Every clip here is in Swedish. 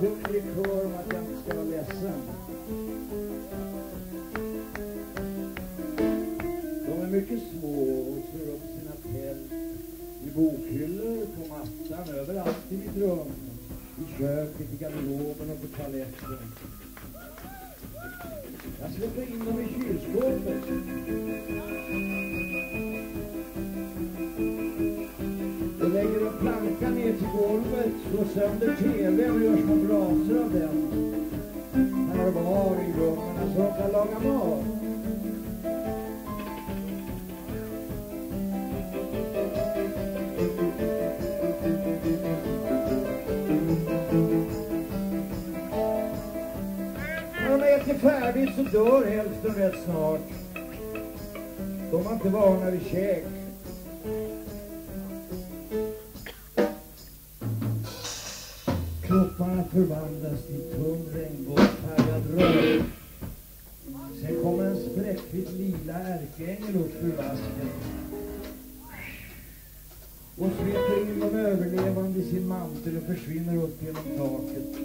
naturlig sjunger kör om att jag inte ska vara ledsen. De är mycket små och slår upp sina tält i bokhyllor, på mattan, överallt i mitt rum. I köket, i garderoben och på toaletten. Jag släpper in dem i kylskåpet. Slår sönder TVn och gör små brasor av den. Här har var i rummen så de kan laga mat. När man äter färdigt så dör hälften rätt snart. De var inte vana vid käk. Sin mantel och försvinner upp genom taket.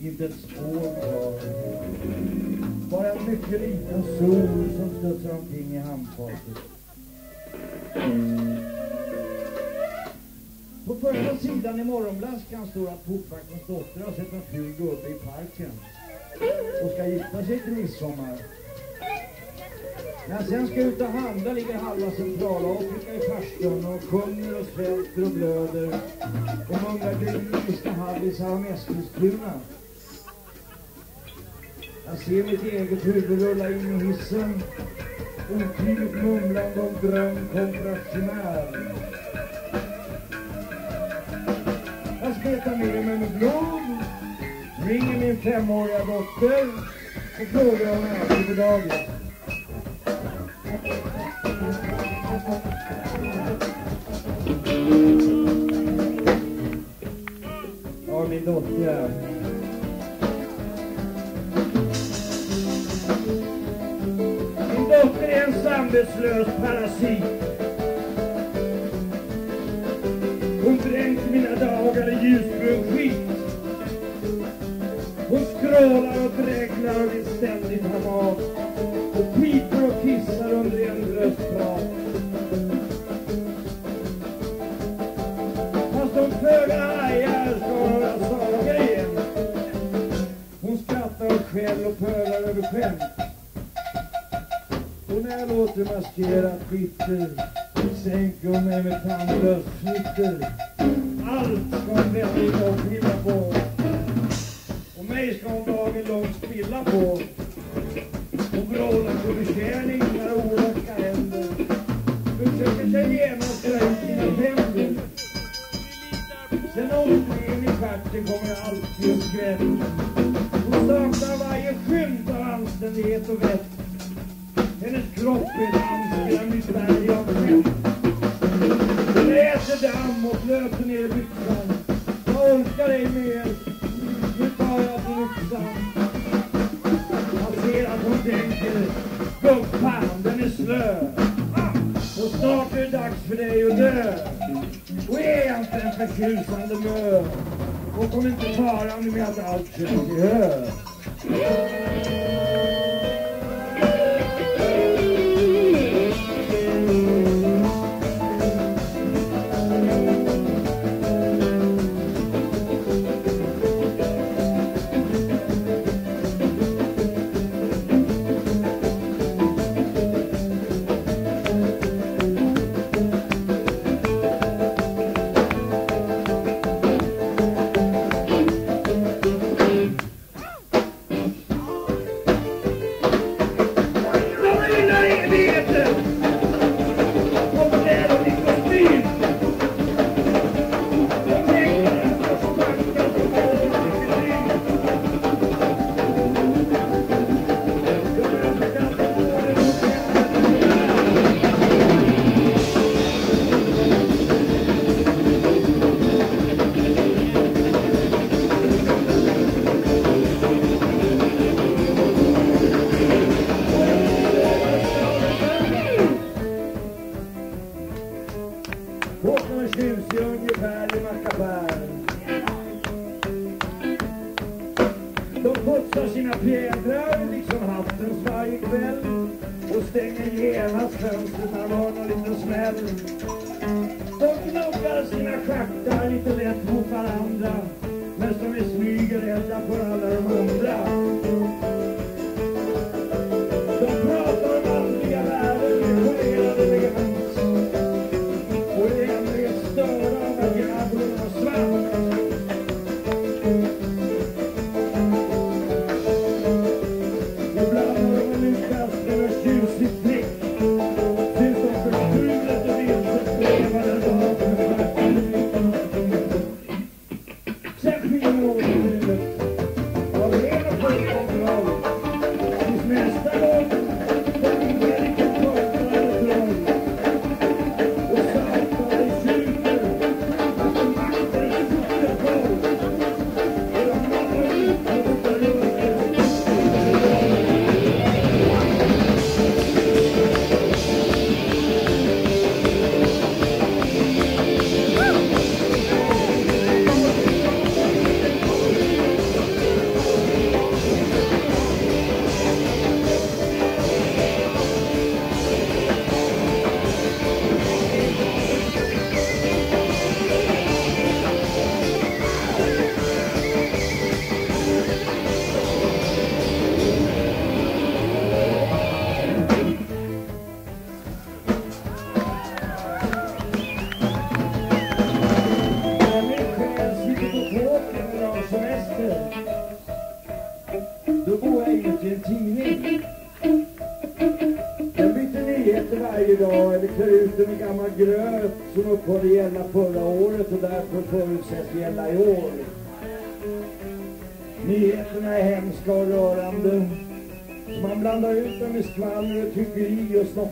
Inte ett spår kvar. Bara en mycket liten sol som studsar omkring i handfatet. På första sidan i morgonblaskan står att portvaktens dotter har sett en ful gubbe i parken och ska gifta sig till midsommar. När jag sen ska ut och handla ligger halva Centralafrika i farstun och sjunger och svälter och blöder och mumlar grekiska hallisar om Eskilstuna. Jag ser mitt eget huvud rulla in i hissen, otydligt mumlande om dröm kontraktionär. Jag smetar ner mig med blod, ringer min femåriga dotter och frågar om hon är på dagis. Min dotter. Min dotter är en samvetslös parasit. Hon dränkt mina dagar i ljusbrun skit. Hon skrålar och dräglar och vill ständigt ha mat. Och piper och piper pölar över skämt. Och när jag låter maskerat skitter sänker hon mig med tandlöst fnitter. Allt ska hon välja och pilla på. Och mig ska hon dagen lång spilla på. Yeah.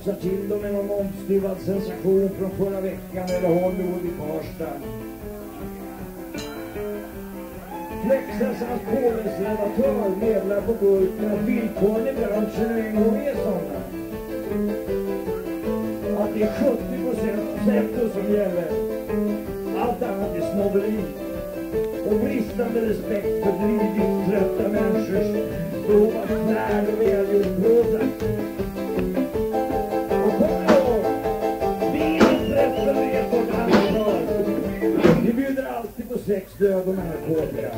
Tyckeri och till dem med någon omstuvad sensation från förra veckan eller Hollywood i Farsta. Flexas hans Polens påläsredaktör medlar på burken att villkoren i branschen en gång är sådana. Att det är 70 procent som gäller. Allt annat är snobberi. Och bristande respekt för dridigt trötta människors behov av knär och välgjord sex, död och narkotika.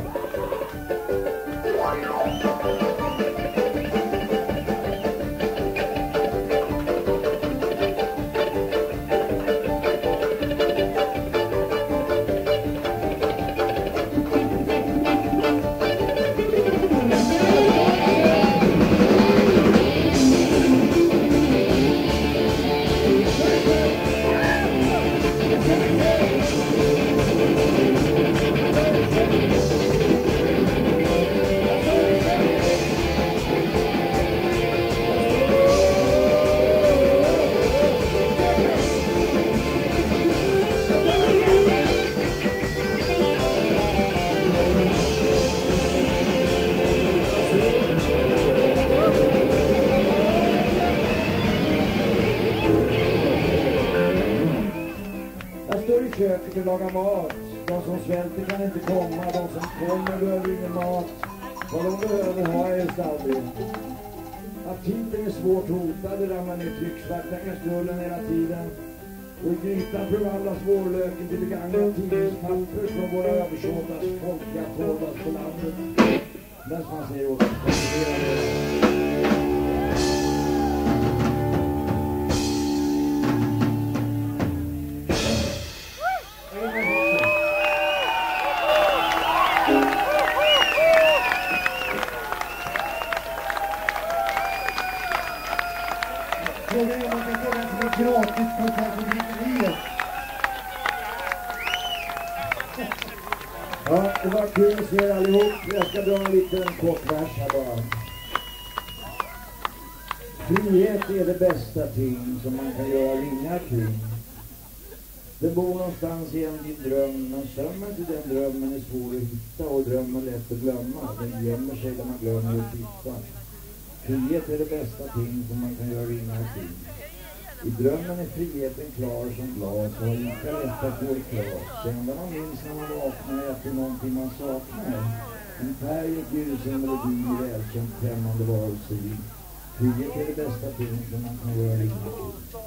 Med trycksvärta kastrullen hela tiden. Och i grytan förvandlas vårlöken till begagnat tidningspapper från våra översåtas folkliga torvas på landet. Men som man säger åt Frågan Ja, det var kul att se er allihop. Jag ska dra en liten kort vers här bara. Frihet är det bästa ting som man kan göra ringa kring. Det bor någonstans i en din dröm, men sömmen till den drömmen är svår att hitta och drömmen lätt att glömma. Den gömmer sig där man glömmer att titta. Frihet är det bästa ting som man kan göra ringa kring. I drömmen är friheten klar som glas och har lika lätt att gå i kras. Det enda man minns när man vaknar är att det är någonting man saknar. En färg, ett ljus, en melodi, välkänt främmande varelse. Frihet är det bästa ting som man kan göra livet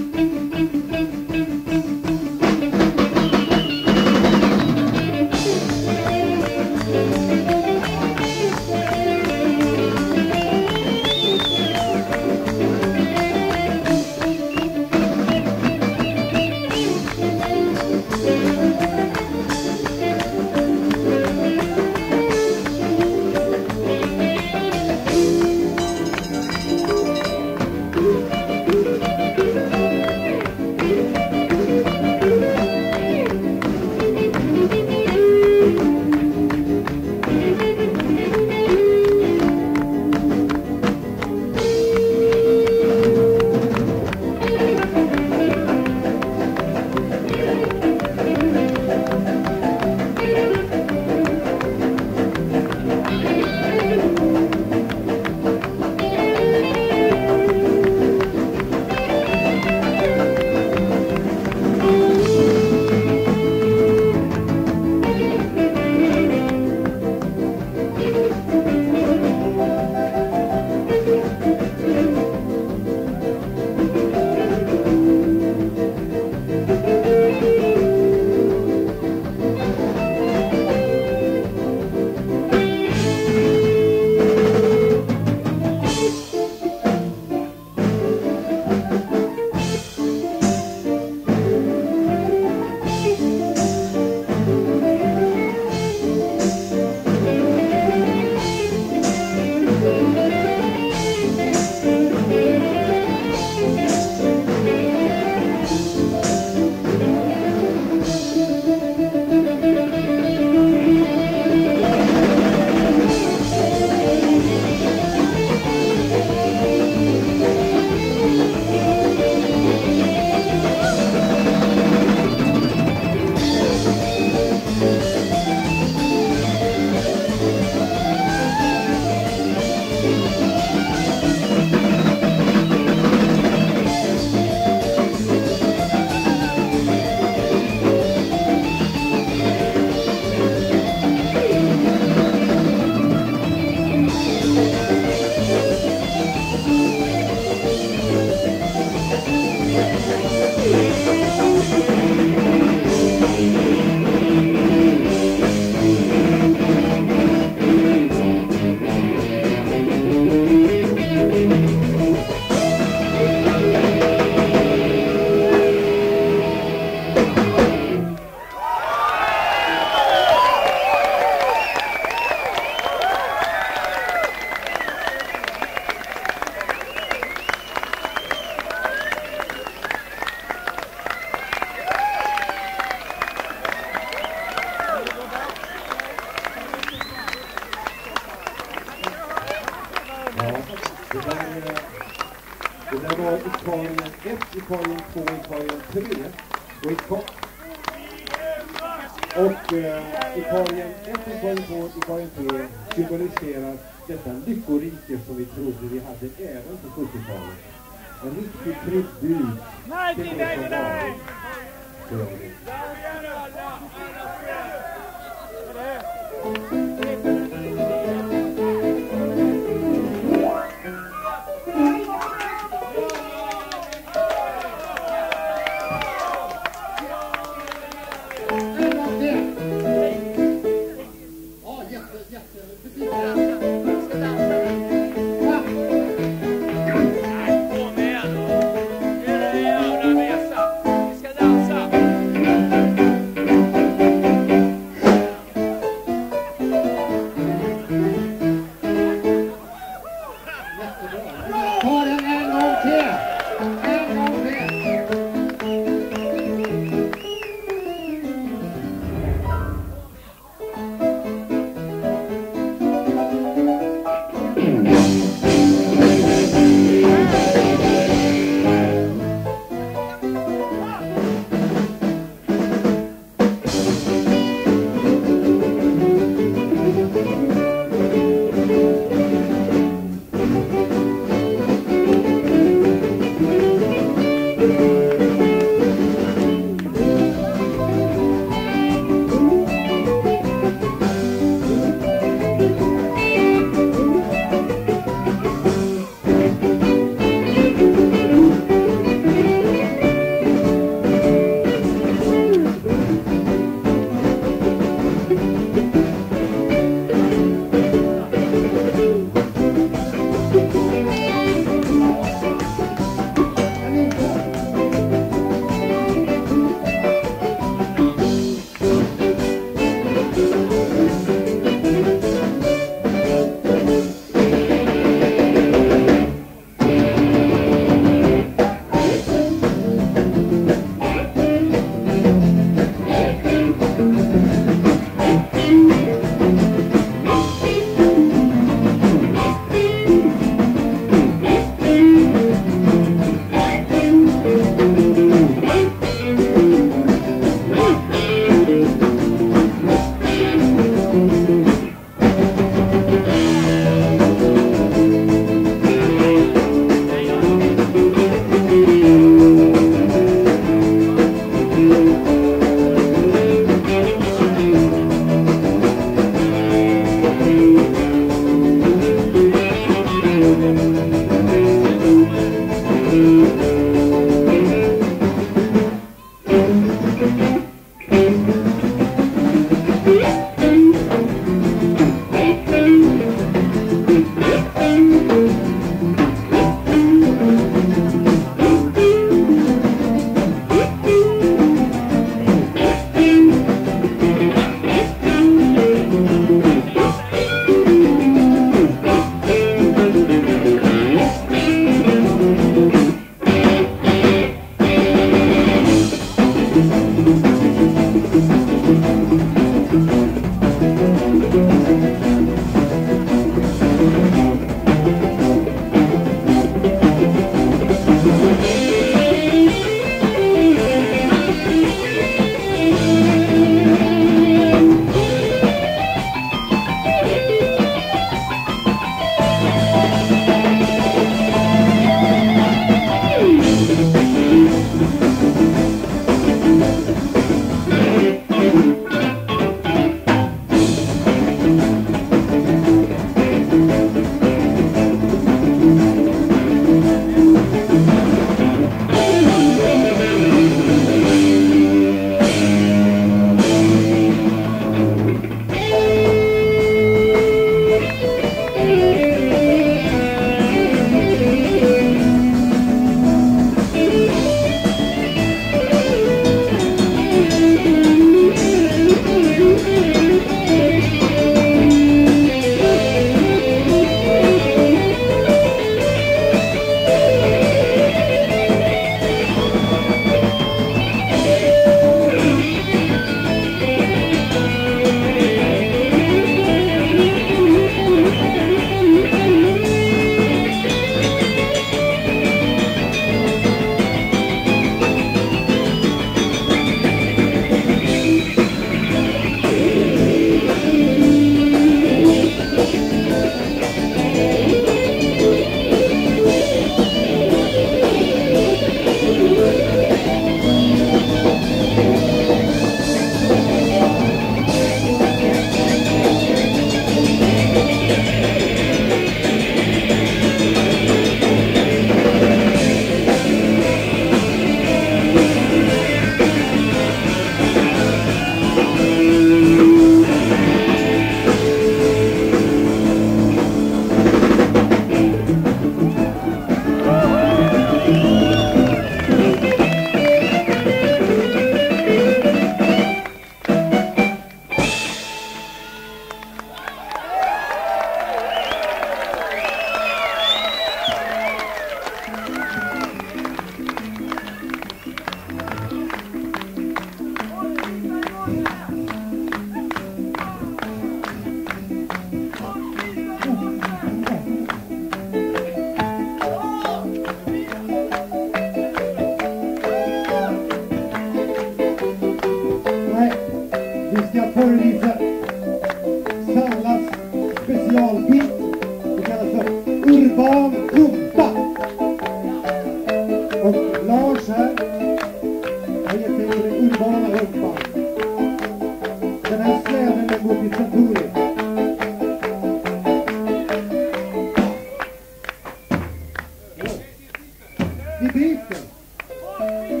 de bênção.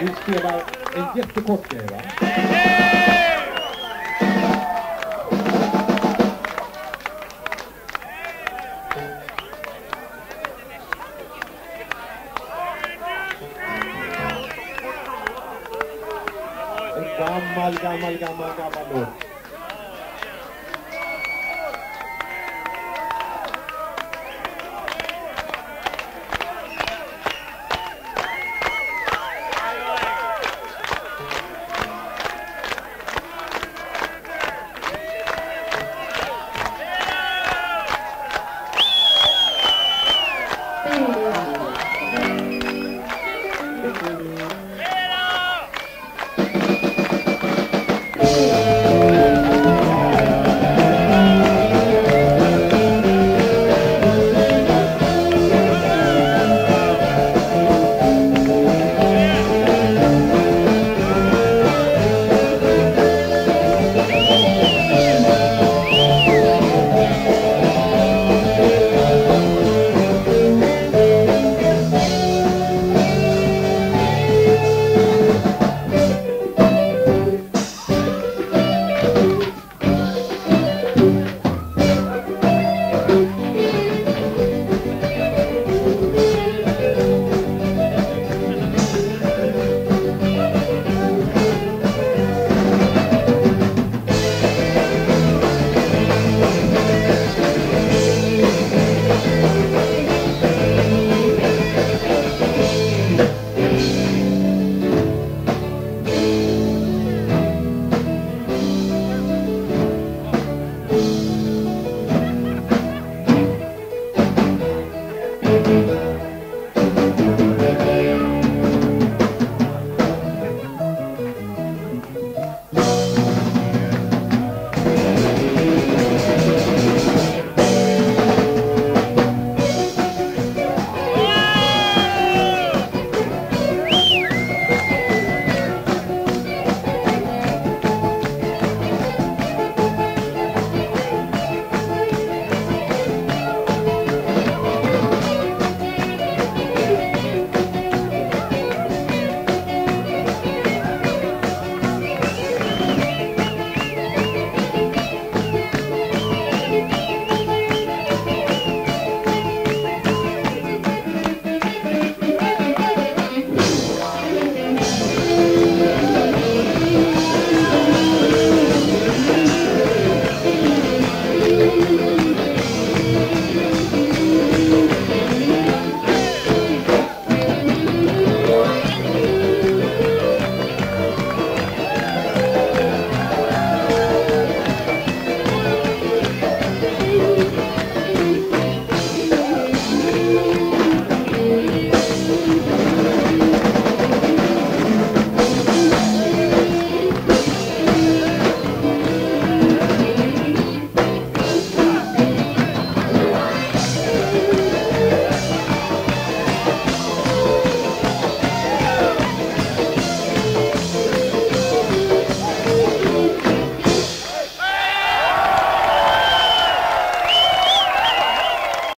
Úspěval Endětky Kotkěva. Gammal, gammal, gammal, gammal.